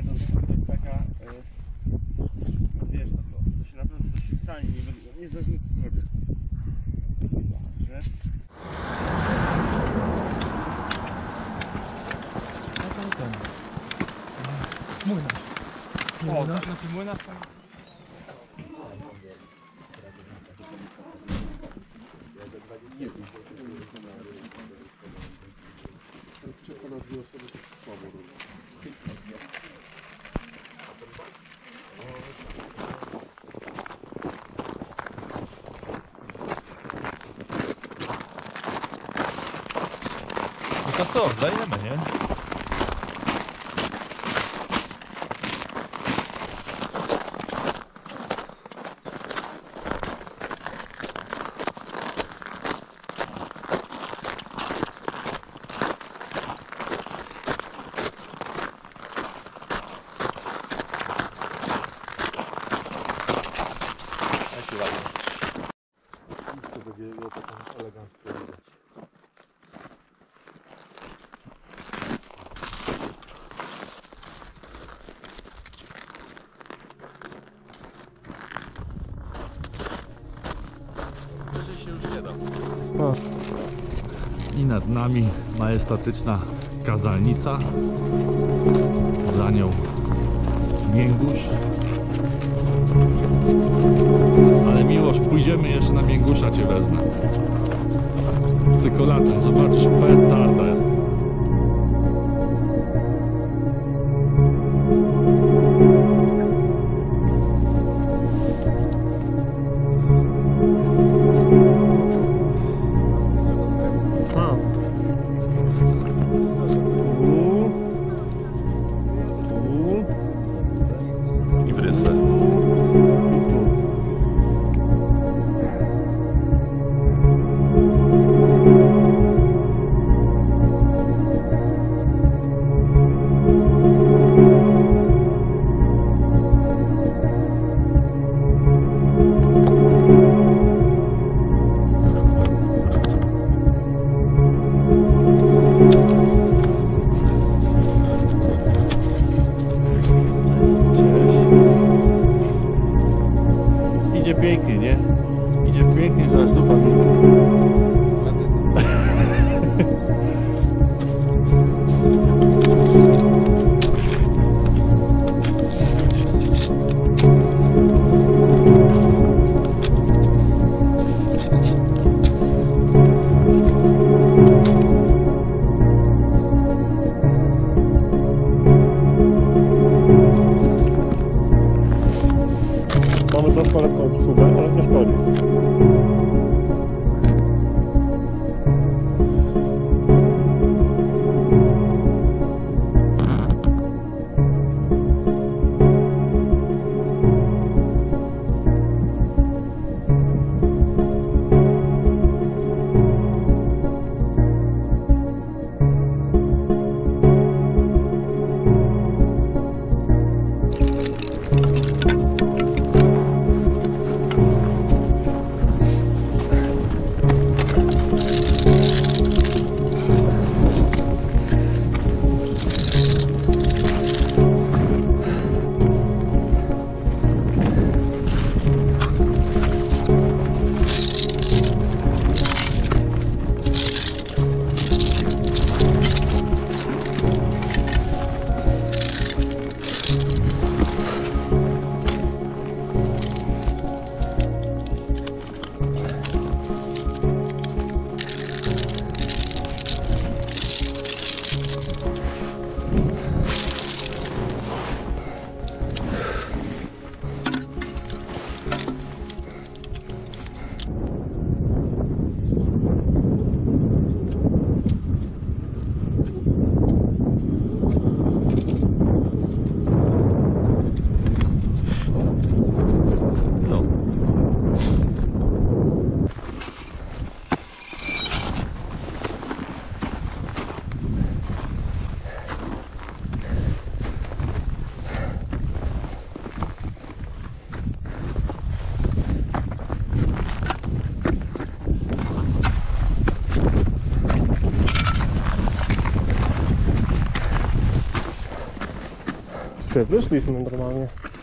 Nie, to, to jest taka... Y, no wiesz to co, to się na pewno coś stanie, nie, będę- niezależnie co zrobię. Że... O, tak, znaczy młynarz tam... No to co, dajemy, nie? Jaki ładny. Wielu taką elegancką nad nami majestatyczna kazalnica. Za nią Mięguś. Ale Miłosz, pójdziemy jeszcze na Mięgusza Cię wezmę. Tylko latem, zobaczysz, petarda jest. mamy to w szkole, w szkole, w szkole. Czy wyszliśmy normalnie? No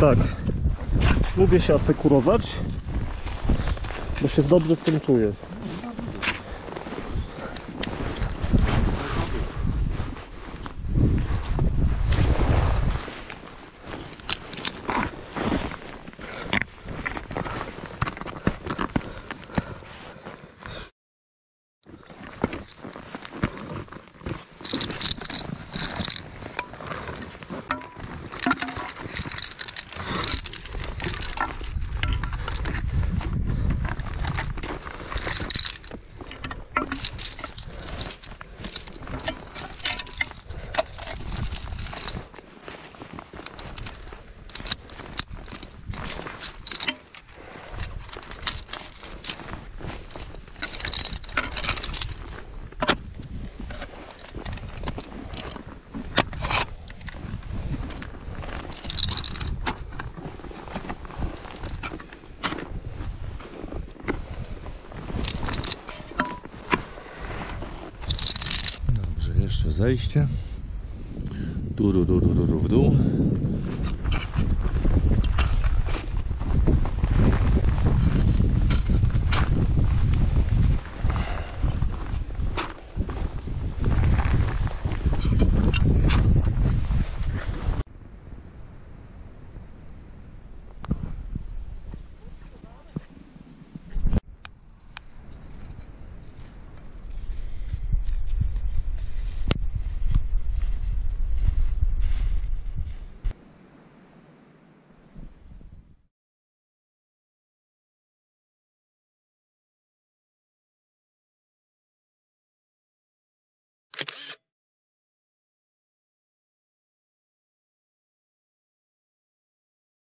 tak. Lubię się asekurować, bo się dobrze z tym czuję. Dobrze, jeszcze zejście. Tu, ru, ru, ru, ru, ru w dół.